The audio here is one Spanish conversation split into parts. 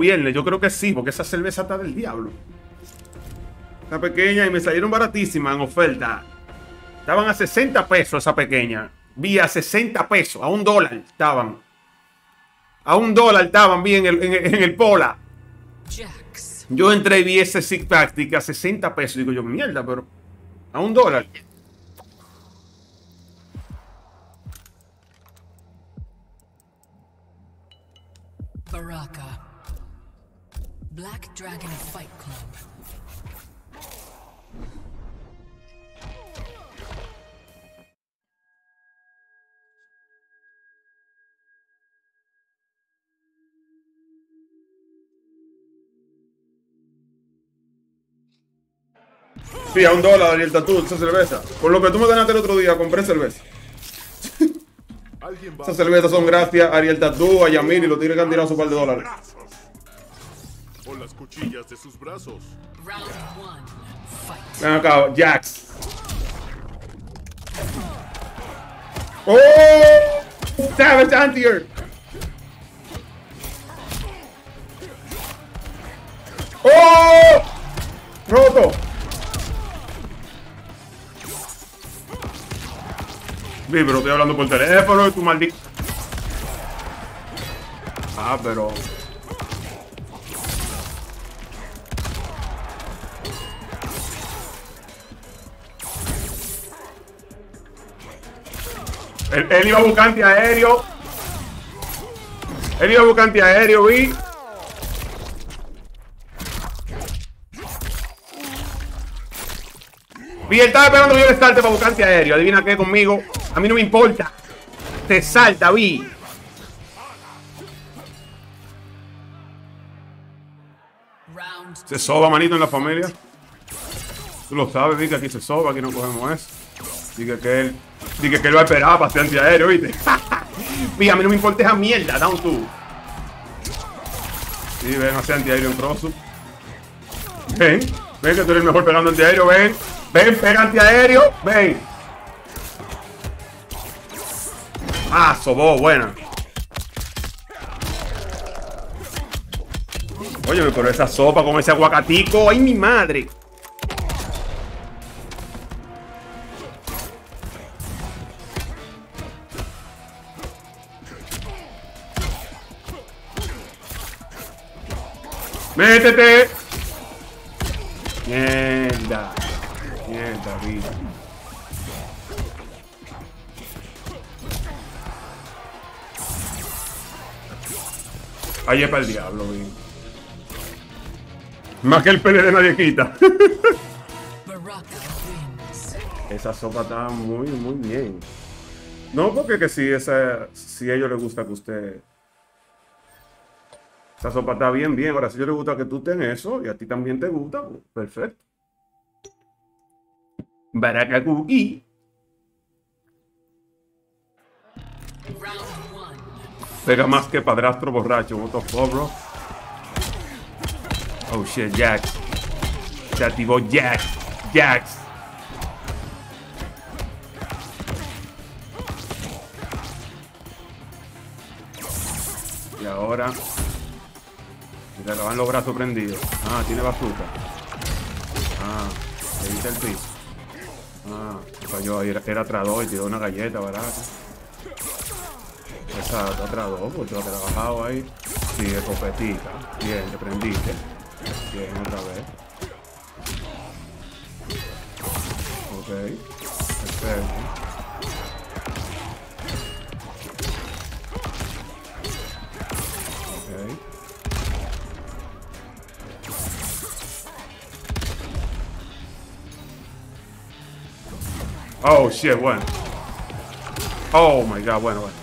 viernes. Yo creo que sí, porque esa cerveza está del diablo. Esta pequeña y me salieron baratísimas en oferta. Estaban a 60 pesos esa pequeña. Vi a 60 pesos, a un dólar estaban. A un dólar estaban bien en el, en el Pola. Yo entré y vi ese Six Pack a 60 pesos. Digo yo, mierda, pero a un dólar. Baraka. Black Dragon Fight Club. Sí, a un dólar, Ariel Tatú, esa cerveza. Por lo que tú me ganaste el otro día, compré cerveza. Esas cervezas son gracias a Ariel Tatú, a Yamil y los tigres que han tirado su par de dólares. O las cuchillas de sus brazos. Ven acá, Jax. ¡Oh! Savage Antier. ¡Oh! ¡Roto! Sí, pero estoy hablando por teléfono y tu maldito. Ah, pero. Él, iba a buscar antiaéreo. Él iba a buscar antiaéreo, vi. Vi, él estaba esperando yo el starte para buscar antiaéreo. Adivina qué conmigo. A mí no me importa. Te salta, vi. Se soba, manito, en la familia. Tú lo sabes, vi que aquí se soba, aquí no cogemos eso. Dice que él. Dice que él va a esperar para hacer antiaéreo, ¿viste? vi, a mí no me importa esa mierda, down tú. Sí, ven, hacer antiaéreo en Crosso. Ven, ven que tú eres el mejor pegando antiaéreo, ven. Ven, pega antiaéreo, ven. Ah, sobó, buena. Oye, pero esa sopa con ese aguacatico. ¡Ay, mi madre! ¡Métete! Mierda. Mierda, vida. Ahí es para el diablo, güey. Más que el pene de nadie quita. Esa sopa está muy, muy bien. No, porque que si, esa, si a ellos les gusta que usted... Esa sopa está bien, bien. Ahora, si ellos les gusta que tú estés eso y a ti también te gusta, pues, perfecto. Baraka Cookie. Pega más que padrastro borracho. What the fuck, bro? Oh shit, Jax. Se activó Jax. Jax. Y ahora. Se acaban los brazos prendidos. Ah, tiene bazooka. Ah, evita el piso. Ah, falló. Era, era y tiró una galleta barata. Esa otra dos, porque lo que bajado ahí. Sí, escopetita. Bien, te prendiste. Bien, otra vez. Oh, shit, bueno. Oh, my God, bueno, bueno.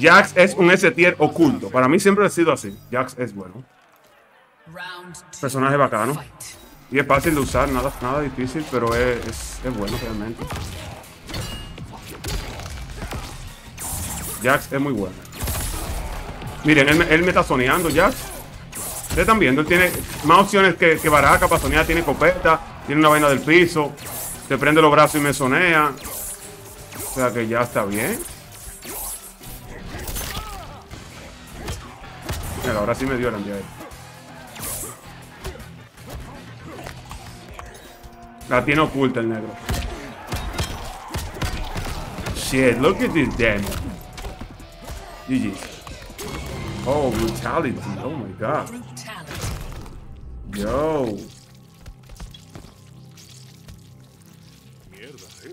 Jax es un S-tier oculto. Para mí siempre ha sido así. Jax es bueno. Personaje bacano. Y es fácil de usar, nada, nada difícil, pero es, es, bueno realmente. Jax es muy bueno. Miren, él, me está soneando, Jax. Ustedes están viendo, él tiene más opciones que, que Baraka para sonear. Tiene copeta, tiene una vaina del piso. Se prende los brazos y me sonea. O sea que ya está bien. Mira, ahora sí me dio el ahí. La tiene oculta el negro. Shit, look at this damage. GG. Oh, brutality. Oh my god. Yo.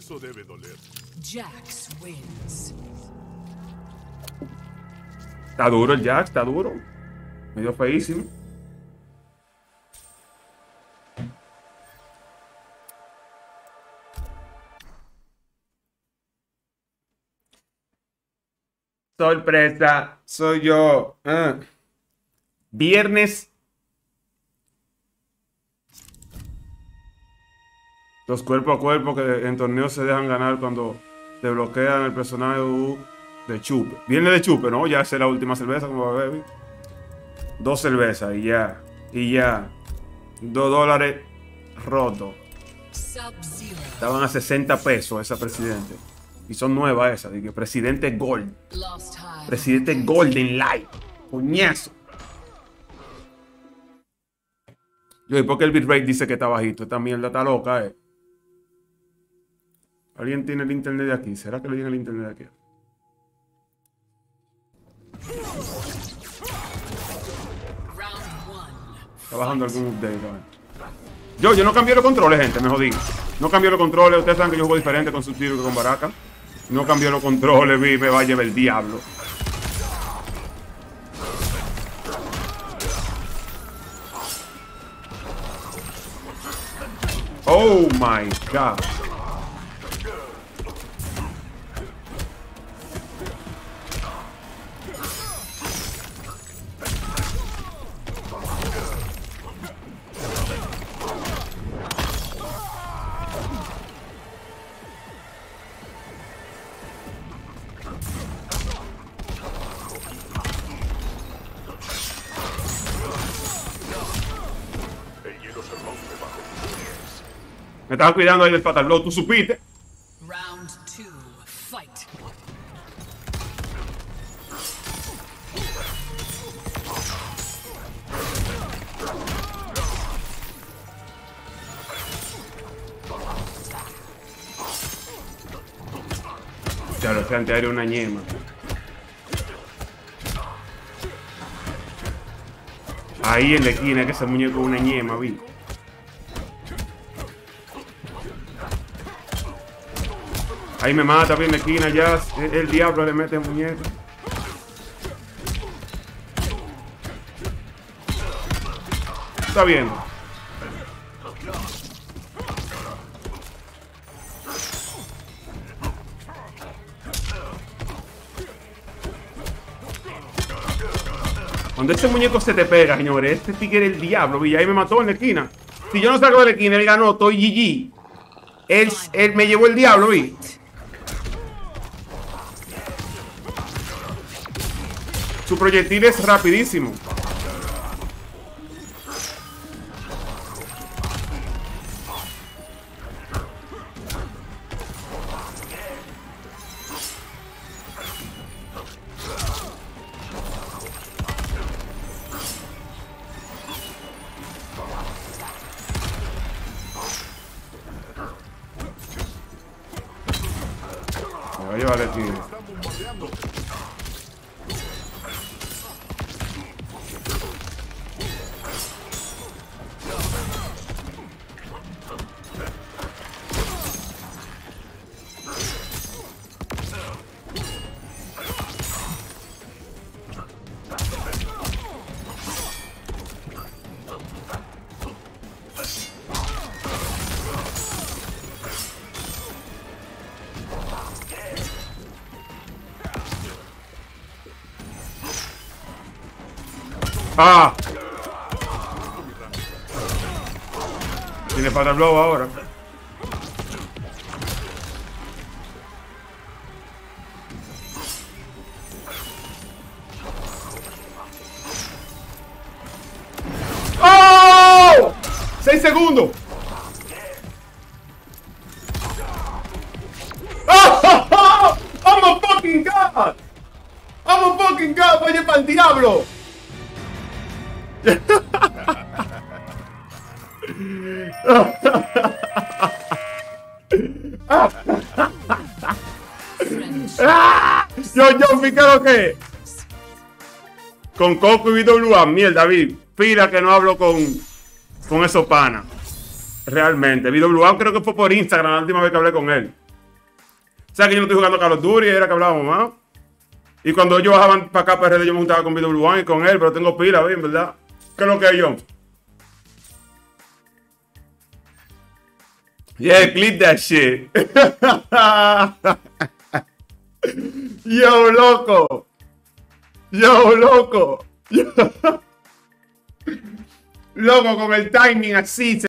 Eso debe doler. Jax wins. Está duro el Jax, está duro. Medio feísimo. Sorpresa, soy yo. Ah. Viernes. Los cuerpo a cuerpo que en torneos se dejan ganar cuando te bloquean el personaje de chupe. Viene de chupe, ¿no? Ya es la última cerveza como va a. Dos cervezas y ya. Y ya. Dos dólares. Sub-Zero. Estaban a 60 pesos esa presidente. Y son nuevas esas. Dije, presidente Gold. Presidente Golden Light. Coñazo. Yo, ¿y por qué el bitrate dice que está bajito? Esta mierda está loca, eh. ¿Alguien tiene el internet de aquí? ¿Será que le tiene el internet de aquí? Está bajando algún update. Yo, yo no cambié los controles, gente, me jodí. No cambié los controles. Ustedes saben que yo juego diferente con su tiro que con Baraka. No cambié los controles, vi, me va a llevar el diablo. Oh my god. Me estaba cuidando ahí del fatal blow, tú supiste. Round two. Fight. Claro, ese antiaéreo es una ñema. Ahí en la esquina, que ese muñeco es una ñema, vi. Ahí me mata, bien en la esquina ya. El, el diablo le mete muñeco. Está viendo. Cuando ese muñeco se te pega, señores, este tigre es el diablo, y ahí me mató en la esquina. Si yo no salgo de la esquina, él ganó, estoy GG. Él, él me llevó el diablo, vi. Su proyectil es rapidísimo. Me va a llevar el. ¡Ah! Tiene para blow ahora. ¡Oh! ¡Seis segundos! ¡Oh! ¡I'm a fucking god! ¡I'm a fucking god! ¡Vaya para el diablo! Yo, yo, ¿qué lo que? Con Coco y BWA, mierda, David. Pila que no hablo con, con esos panas. Realmente. BWA creo que fue por Instagram la última vez que hablé con él. O sea que yo no estoy jugando Carlos Duri, era que hablábamos más. Y cuando ellos bajaban para acá para RD, yo me juntaba con BW1 y con él, pero tengo pila, bien, ¿verdad? ¿Qué que es yo? Yeah, clip that shit. Yo, loco. Yo, loco. loco, con el timing así.